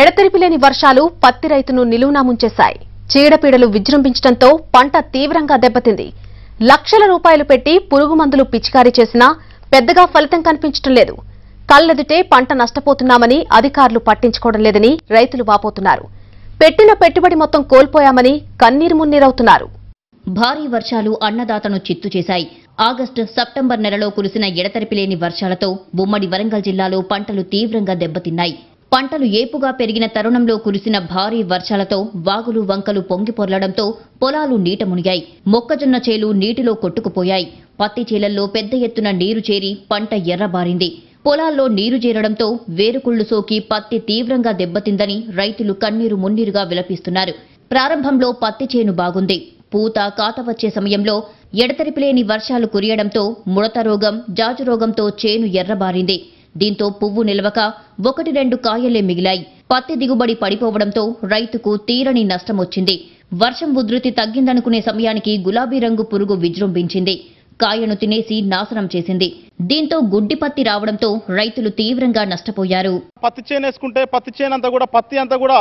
ఎడతెరిపిలేని వర్షాలు పత్తి రైతును నిలువునా ముంచేశాయి. చీడపీడలు విజృంభించడంతో పంట తీవ్రంగా దెబ్బతింది. లక్షల రూపాయలు పెట్టి పురుగు మందులు పిచికారీ చేసినా పెద్దగా ఫలితం కనిపించడం లేదు. కళ్ళెదుటే పంట నష్టపోతున్నామని అధికారులు పట్టించుకోవడం లేదని రైతులు వాపోతున్నారు. పెట్టిన పెట్టుబడి మొత్తం కోల్పోయామని కన్నీరు మున్నీరవుతున్నారు. భారీ వర్షాలు అన్నదాతను చిత్తు చేశాయి. ఆగస్టు సెప్టెంబర్ నెలలో కురిసిన ఎడతెరిపిలేని వర్షాలతో ఉమ్మడి వరంగల్ జిల్లాలో పంటలు తీవ్రంగా దెబ్బతిన్నాయి. పంటలు ఏపుగా పెరిగిన తరుణంలో కురిసిన భారీ వర్షాలతో వాగులు వంకలు పొంగిపొర్లడంతో పొలాలు నీట మునిగాయి. మొక్కజొన్న చేలు నీటిలో కొట్టుకుపోయాయి. పత్తి చేలల్లో పెద్ద ఎత్తున నీరు చేరి పంట ఎర్రబారింది. పొలాల్లో నీరు చేరడంతో వేరుకుళ్ళు సోకి పత్తి తీవ్రంగా దెబ్బతిందని రైతులు కన్నీరు మున్నీరుగా విలపిస్తున్నారు. ప్రారంభంలో పత్తి చేను బాగుంది. పూత కాత వచ్చే సమయంలో ఎడతెరిపిలేని వర్షాలు కురియడంతో ముడత రోగం జాజు రోగంతో చేను ఎర్రబారింది. దీంతో పువ్వు నిలవక ఒకటి రెండు కాయలే మిగిలాయి. పత్తి దిగుబడి పడిపోవడంతో రైతుకు తీరని నష్టం వచ్చింది వర్షం ఉధృతి తగ్గిందనుకునే సమయానికి గులాబీ రంగు పురుగు విజృంభించింది. కాయను తినేసి నాశనం చేసింది. దీంతో గుడ్డి పత్తి రావడంతో రైతులు తీవ్రంగా నష్టపోయారు. పత్తి చేను వేసుకుంటే పత్తి చేను అంతా కూడా పత్తి అంతా కూడా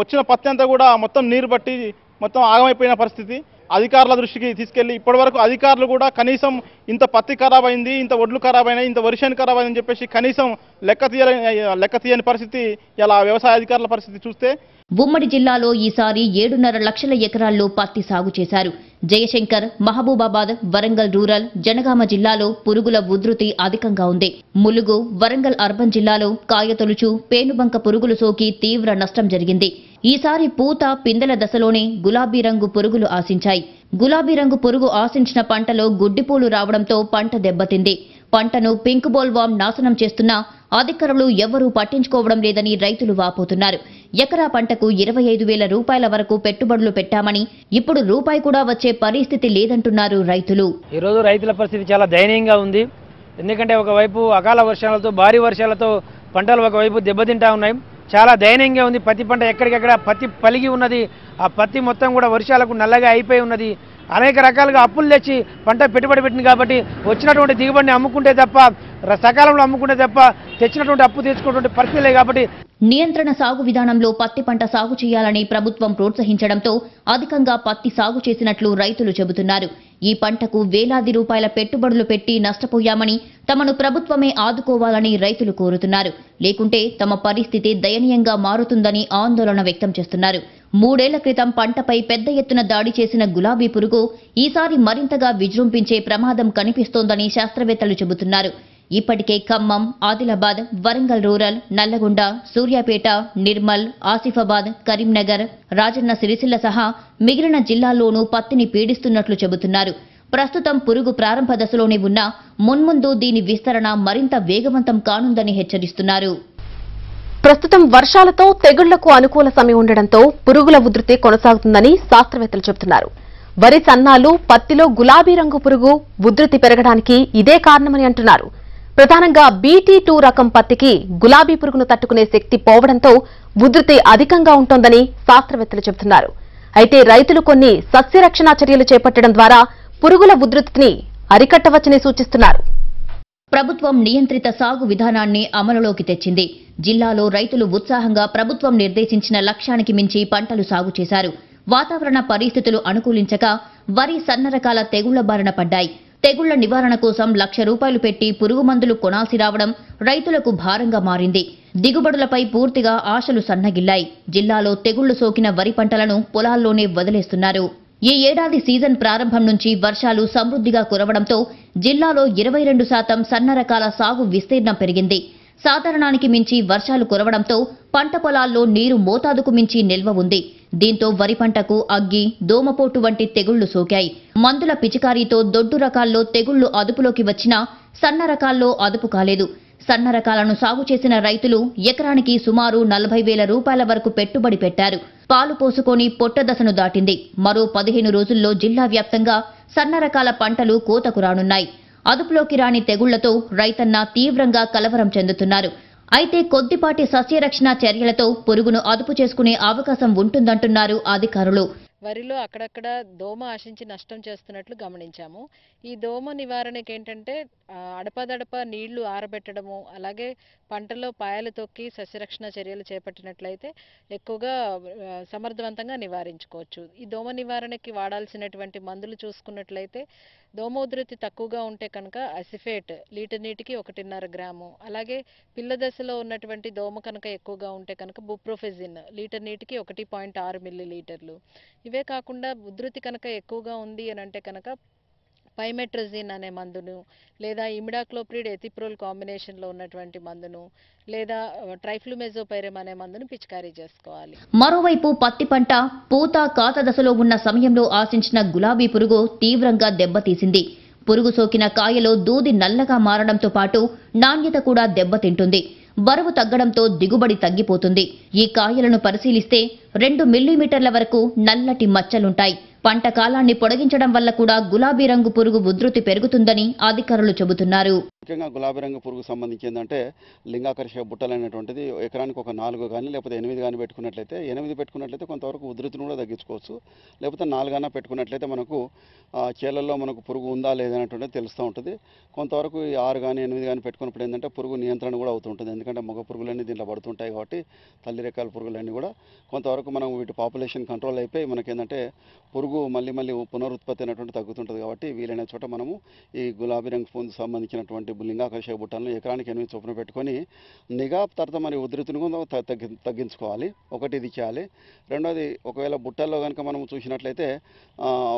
వచ్చిన పత్తి అంతా కూడా మొత్తం నీరు బట్టి మొత్తం ఆగమైపోయిన పరిస్థితి. అధికారుల దృష్టికి తీసుకెళ్ళి ఇప్పటివరకు అధికారులు కూడా కనీసం ఇంత పత్తి ఖరాబ్ అయింది ఇంత ఒడ్లు ఖరాబ్ అయినాయి ఇంత వరిషాన్ని ఖరాబ్ అయిందని చెప్పేసి కనీసం లెక్క తీయని లెక్క తీయని పరిస్థితి ఇలా వ్యవసాయ అధికారుల పరిస్థితి చూస్తే ఉమ్మడి జిల్లాలో ఈసారి ఏడున్నర లక్షల ఎకరాల్లో పత్తి సాగు చేశారు. జయశంకర్ మహబూబాబాద్ వరంగల్ రూరల్ జనగామ జిల్లాలో పురుగుల ఉధృతి అధికంగా ఉంది. ములుగు వరంగల్ అర్బన్ జిల్లాలో కాయతొలుచు పేనుబంక పురుగులు సోకి తీవ్ర నష్టం జరిగింది. ఈసారి పూత పిందెల దశలోనే గులాబీ రంగు పురుగులు ఆశించాయి. గులాబీ రంగు పురుగు ఆశించిన పంటలో గుడ్డిపూలు రావడంతో పంట దెబ్బతింది. పంటను పింక్ బోల్వామ్ నాశనం చేస్తున్నా అధికారులు ఎవరూ పట్టించుకోవడం లేదని రైతులు వాపోతున్నారు. ఎకరా పంటకు ఇరవై ఐదు వేల రూపాయల వరకు పెట్టుబడులు పెట్టామని ఇప్పుడు రూపాయి కూడా వచ్చే పరిస్థితి లేదంటున్నారు రైతులు. ఈరోజు రైతుల పరిస్థితి చాలా దయనీయంగా ఉంది. ఎందుకంటే ఒకవైపు అకాల వర్షాలతో భారీ వర్షాలతో పంటలు ఒకవైపు దెబ్బతింటా ఉన్నాయి. చాలా దయనీయంగా ఉంది. పత్తి పంట ఎక్కడికెక్కడ పత్తి పలిగి ఉన్నది. ఆ పత్తి మొత్తం కూడా వర్షాలకు నల్లగా అయిపోయి ఉన్నది. అనేక రకాలుగా అప్పులు తెచ్చి పంట పెట్టుబడి పెట్టింది కాబట్టి వచ్చినటువంటి దిగుబడిని అమ్ముకుంటే తప్ప సకాలంలో అమ్ముకుంటే తప్ప తెచ్చినటువంటి అప్పు తెచ్చుకున్నటువంటి పరిస్థితి లేదు కాబట్టి నియంత్రణ సాగు విధానంలో పత్తి పంట సాగు చేయాలని ప్రభుత్వం ప్రోత్సహించడంతో అధికంగా పత్తి సాగు చేసినట్లు రైతులు చెబుతున్నారు. ఈ పంటకు వేలాది రూపాయల పెట్టుబడులు పెట్టి నష్టపోయామని తమను ప్రభుత్వమే ఆదుకోవాలని రైతులు కోరుతున్నారు. లేకుంటే తమ పరిస్థితి దయనీయంగా మారుతుందని ఆందోళన వ్యక్తం చేస్తున్నారు. మూడేళ్ళ క్రితం పంటపై పెద్ద ఎత్తున దాడి చేసిన గులాబీ పురుగు ఈసారి మరింతగా విజృంభించే ప్రమాదం కనిపిస్తోందని శాస్త్రవేత్తలు చెబుతున్నారు. ఇప్పటికే ఖమ్మం ఆదిలాబాద్ వరంగల్ రూరల్ నల్లగొండ సూర్యాపేట నిర్మల్ ఆసిఫాబాద్ కరీంనగర్ రాజన్న సిరిసిల్ల సహా మిగిలిన జిల్లాల్లోనూ పత్తిని పీడిస్తున్నట్లు చెబుతున్నారు. ప్రస్తుతం పురుగు ప్రారంభ దశలోనే ఉన్నా మున్ముందు దీని విస్తరణ మరింత వేగవంతం కానుందని హెచ్చరిస్తున్నారు. ప్రస్తుతం వర్షాలతో తెగుళ్ళకు అనుకూల సమయం ఉండడంతో పురుగుల ఉధృతి కొనసాగుతుందని శాస్త్రవేత్తలు చెబుతున్నారు. వరి సన్నాలు పత్తిలో గులాబీ రంగు పురుగు ఉధృతి పెరగడానికి ఇదే కారణమని అంటున్నారు. ప్రధానంగా బీటీ టూ రకం పత్తికి గులాబీ పురుగును తట్టుకునే శక్తి పోవడంతో ఉధృతి అధికంగా ఉంటోందని శాస్త్రవేత్తలు చెబుతున్నారు. అయితే రైతులు కొన్ని సస్యరక్షణ చర్యలు చేపట్టడం ద్వారా పురుగుల ఉధృతిని అరికట్టవచ్చని సూచిస్తున్నారు. ప్రభుత్వం నియంత్రిత సాగు విధానాన్ని అమలులోకి తెచ్చింది. జిల్లాలో రైతులు ఉత్సాహంగా ప్రభుత్వం నిర్దేశించిన లక్ష్యానికి మించి పంటలు సాగు చేశారు. వాతావరణ పరిస్థితులు అనుకూలించక వరి సన్న రకాల తెగుళ్ళ బారిన పడ్డాయి. తెగుళ్ళ నివారణ కోసం లక్ష రూపాయలు పెట్టి పురుగు మందులు కొనాల్సి రావడం రైతులకు భారంగా మారింది. దిగుబడులపై పూర్తిగా ఆశలు సన్నగిల్లాయి. జిల్లాలో తెగుళ్ళు సోకిన వరి పంటలను పొలాల్లోనే వదిలేస్తున్నారు. ఈ ఏడాది సీజన్ ప్రారంభం నుంచి వర్షాలు సమృద్ధిగా కురవడంతో జిల్లాలో ఇరవై రెండు శాతం సన్న రకాల సాగు విస్తీర్ణం పెరిగింది. సాధారణానికి మించి వర్షాలు కురవడంతో పంట పొలాల్లో నీరు మోతాదుకు మించి నిల్వ ఉంది. దీంతో వరి పంటకు అగ్గి దోమపోటు వంటి తెగుళ్ళు సోకాయి. మందుల పిచికారీతో దొడ్డు రకాల్లో తెగుళ్ళు అదుపులోకి వచ్చినా సన్న రకాల్లో అదుపు కాలేదు. సన్న రకాలను సాగు చేసిన రైతులు ఎకరానికి సుమారు నలభై వేల రూపాయల వరకు పెట్టుబడి పెట్టారు. పాలు పోసుకొని పొట్ట దశను దాటింది. మరో పదిహేను రోజుల్లో జిల్లా వ్యాప్తంగా సన్న రకాల పంటలు కోతకు రానున్నాయి. అదుపులోకి రాని తెగుళ్ళతో రైతన్న తీవ్రంగా కలవరం చెందుతున్నారు. అయితే కొద్దిపాటి సస్యరక్షణ చర్యలతో పురుగును అదుపు చేసుకునే అవకాశం ఉంటుందంటున్నారు అధికారులు. వరిలో అక్కడక్కడ దోమ ఆశించి నష్టం చేస్తున్నట్లు గమనించాము. ఈ దోమ నివారణకి ఏంటంటే అడపదడప నీళ్ళు ఆరబెట్టడము అలాగే పంటలో పాయలు తొక్కి సస్యరక్షణ చర్యలు చేపట్టినట్లయితే ఎక్కువగా సమర్థవంతంగా నివారించుకోవచ్చు. ఈ దోమ నివారణకి వాడాల్సినటువంటి మందులు చూసుకున్నట్లయితే దోమ ఉధృతి తక్కువగా ఉంటే కనుక అసిఫేట్ లీటర్ నీటికి ఒకటిన్నర గ్రాము. అలాగే పిల్ల దశలో ఉన్నటువంటి దోమ కనుక ఎక్కువగా ఉంటే కనుక బుప్రోఫెజిన్ లీటర్ నీటికి ఒకటి పాయింట్ ఆరు మిల్లీ లీటర్లు ఇవే కాకుండా ఉధృతి కనుక ఎక్కువగా ఉంది అని అంటే కనుక పైమెట్రజిన్ అనే మందును లేదా ఇమిడాక్లోప్రిడ్ ఎథిప్రోల్ కాంబినేషన్లో ఉన్నటువంటి మందును లేదా ట్రైఫ్లూమెజోపైరమ్ అనే మందును పిచికారీ చేసుకోవాలి. మరోవైపు పత్తి పంట పూత కాత దశలో ఉన్న సమయంలో ఆశించిన గులాబీ పురుగు తీవ్రంగా దెబ్బతీసింది. పురుగు సోకిన కాయలో దూది నల్లగా మారడంతో పాటు నాణ్యత కూడా దెబ్బతింటుంది. బరువు తగ్గడంతో దిగుబడి తగ్గిపోతుంది. ఈ కాయలను పరిశీలిస్తే రెండు మిల్లీమీటర్ల వరకు నల్లటి మచ్చలుంటాయి. పంట కాలాన్ని పొడిగించడం వల్ల కూడా గులాబీ రంగు పురుగు ఉధృతి పెరుగుతుందని అధికారులు చెబుతున్నారు. ముఖ్యంగా గులాబీ రంగు పురుగు సంబంధించి ఏంటంటే లింగాకర్షక బుట్టలు అనేటువంటిది ఎకరానికి ఒక నాలుగు కానీ లేకపోతే ఎనిమిది కానీ పెట్టుకున్నట్లయితే ఎనిమిది పెట్టుకున్నట్లయితే కొంతవరకు ఉధృతిని కూడా తగ్గించుకోవచ్చు. లేకపోతే నాలుగన్నా పెట్టుకున్నట్లయితే మనకు చేలల్లో మనకు పురుగు ఉందా లేదనేటువంటిది తెలుస్తూ ఉంటుంది. కొంతవరకు ఈ ఆరు కానీ ఎనిమిది కానీ పెట్టుకున్నప్పుడు ఏంటంటే పురుగు నియంత్రణ కూడా అవుతుంటుంది ఎందుకంటే మగ పురుగులన్నీ దీంట్లో పడుతుంటాయి కాబట్టి తల్లి రకాల పురుగులన్నీ కూడా. కొంతవరకు మనం వీటి పాపులేషన్ కంట్రోల్ అయిపోయి మనకేంటంటే పురుగు మళ్ళీ మళ్ళీ పునరుత్పత్తి అనేటువంటి తగ్గుతుంటుంది కాబట్టి వీలైన చోట మనము ఈ గులాబీ రంగు పుంజు సంబంధించినటువంటి లింగాకర్షక బుట్టలను ఎకరానికి ఎనిమిది చొప్పున పెట్టుకొని నిఘా తర్త మరి ఉధృతిని కూడా త- తగ్గి తగ్గించుకోవాలి. ఒకటి ఇది చేయాలి. రెండోది ఒకవేళ బుట్టల్లో కనుక మనం చూసినట్లయితే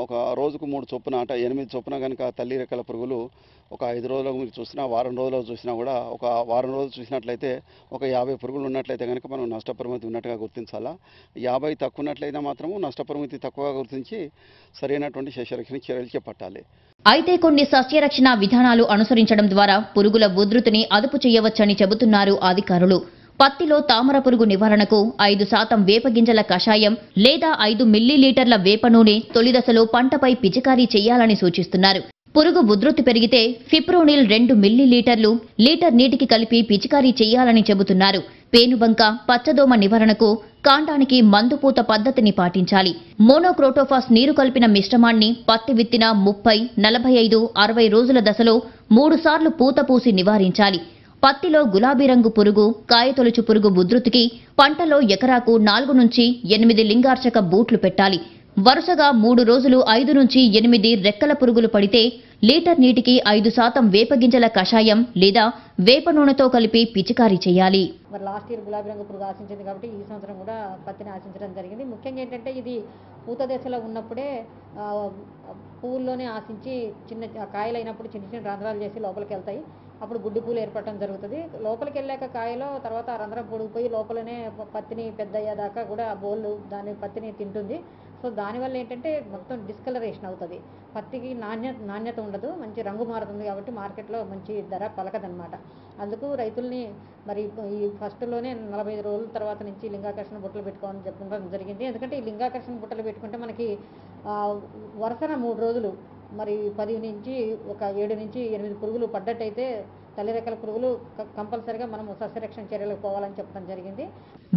ఒక రోజుకు మూడు చొప్పున అంటే ఎనిమిది చొప్పున కనుక తల్లి రెక్కల పురుగులు ఒక ఐదు రోజులకు మీరు చూసినా వారం రోజులకు చూసినా కూడా ఒక వారం రోజులు చూసినట్లయితే ఒక యాభై పురుగులు ఉన్నట్లయితే కనుక మనం నష్టపరిమితి ఉన్నట్టుగా గుర్తించాలా. యాభై తక్కువ ఉన్నట్లయితే మాత్రము నష్టపరిమితి తక్కువగా గుర్తించి సరైనటువంటి శశరక్షణ చర్యలు చేపట్టాలి. అయితే కొన్ని సస్యరక్షణ విధానాలు అనుసరించడం ద్వారా పురుగుల ఉధృతిని అదుపు చేయవచ్చని చెబుతున్నారు అధికారులు. పత్తిలో తామర పురుగు నివారణకు ఐదు శాతం వేపగింజల కషాయం లేదా ఐదు మిల్లీలీటర్ల వేప నూనె తొలి దశలో పంటపై పిచికారీ చేయాలని సూచిస్తున్నారు. పురుగు ఉధృతి పెరిగితే ఫిప్రోనిల్ రెండు మిల్లీలీటర్లు లీటర్ నీటికి కలిపి పిచికారీ చేయాలని చెబుతున్నారు. పేనుబంక పచ్చదోమ నివారణకు కాండానికి మందుపూత పద్ధతిని పాటించాలి. మోనోక్రోటోఫాస్ నీరు కలిపిన మిశ్రమాన్ని పత్తి విత్తిన ముప్పై నలభై ఐదు అరవై రోజుల దశలో మూడుసార్లు పూత పూసి నివారించాలి. పత్తిలో గులాబీ రంగు పురుగు కాయతొలుచు పురుగు ఉధృతికి పంటలో ఎకరాకు నాలుగు నుంచి ఎనిమిది లింగార్చక బూట్లు పెట్టాలి. వరుసగా మూడు రోజులు ఐదు నుంచి ఎనిమిది రెక్కల పురుగులు పడితే లీటర్ నీటికి ఐదు శాతం వేపగింజల కషాయం లేదా వేప నూనెతో కలిపి పిచికారీ చేయాలి. మరి లాస్ట్ ఇయర్ గులాబీ రంగు పురుగు ఆశించింది కాబట్టి ఈ సంవత్సరం కూడా పత్తిని ఆశించడం జరిగింది. ముఖ్యంగా ఏంటంటే ఇది పూత దశలో ఉన్నప్పుడే పువ్వుల్లోనే ఆశించి చిన్న కాయలు అయినప్పుడు చిన్న చిన్న రంధ్రాలు చేసి లోపలికి వెళ్తాయి. అప్పుడు గుడ్డి పూలు ఏర్పడటం జరుగుతుంది. లోపలికి వెళ్ళాక కాయలో తర్వాత ఆ రంధ్రం పొడిగిపోయి లోపలనే పత్తిని పెద్ద అయ్యేదాకా కూడా ఆ బోళ్ళు దాని పత్తిని తింటుంది. సో దానివల్ల ఏంటంటే మొత్తం డిస్కలరేషన్ అవుతుంది. పత్తికి నాణ్యత నాణ్యత ఉండదు మంచి రంగు మారుతుంది కాబట్టి మార్కెట్లో మంచి ధర పలకదనమాట అందుకు రైతుల్ని మరి ఈ ఫస్ట్లోనే నలభై ఐదు రోజుల తర్వాత నుంచి లింగాకర్షణ బుట్టలు పెట్టుకోవాలని చెప్పడం జరిగింది. ఎందుకంటే ఈ లింగాకర్షణ బుట్టలు పెట్టుకుంటే మనకి వరుసన మూడు రోజులు మరి పది నుంచి ఒక ఏడు నుంచి ఎనిమిది పురుగులు పడ్డట్టయితే తల్లిరెక్కల పురుగులు కంపల్సరిగా మనం సస్యరక్షణ చర్యలకు పోవాలని చెప్పడం జరిగింది.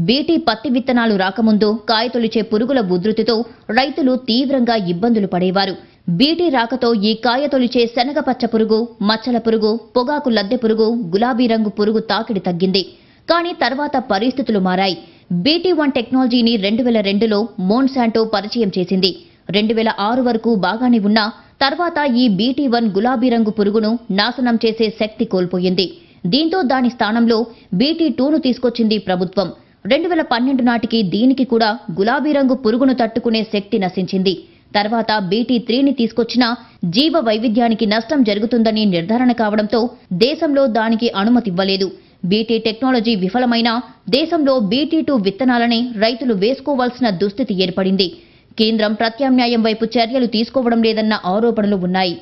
బీటీ పత్తి విత్తనాలు రాకముందు కాయతొలిచే పురుగుల ఉధృతితో రైతులు తీవ్రంగా ఇబ్బందులు పడేవారు. బీటీ రాకతో ఈ కాయతొలిచే శనగపచ్చ పురుగు మచ్చల పురుగు పొగాకు లద్దె పురుగు గులాబీ రంగు పురుగు తాకిడి తగ్గింది. కానీ తర్వాత పరిస్థితులు మారాయి. బీటీ వన్ టెక్నాలజీని రెండు వేల రెండులో మోన్శాంటో పరిచయం చేసింది. రెండు వేల ఆరు వరకు బాగానే ఉన్నా తర్వాత ఈ బీటీ వన్ గులాబీ రంగు పురుగును నాశనం చేసే శక్తి కోల్పోయింది. దీంతో దాని స్థానంలో బీటీ టూను తీసుకొచ్చింది ప్రభుత్వం. రెండు వేల పన్నెండు నాటికి దీనికి కూడా గులాబీ రంగు పురుగును తట్టుకునే శక్తి నశించింది. తర్వాత బీటీ త్రీని తీసుకొచ్చినా జీవ వైవిధ్యానికి నష్టం జరుగుతుందని నిర్ధారణ కావడంతో దేశంలో దానికి అనుమతివ్వలేదు. బీటీ టెక్నాలజీ విఫలమైనా దేశంలో బీటీ టూ విత్తనాలని రైతులు వేసుకోవాల్సిన దుస్థితి ఏర్పడింది. కేంద్రం ప్రత్యామ్నాయం వైపు చర్యలు తీసుకోవడం లేదన్న ఆరోపణలు ఉన్నాయి.